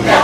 Yeah.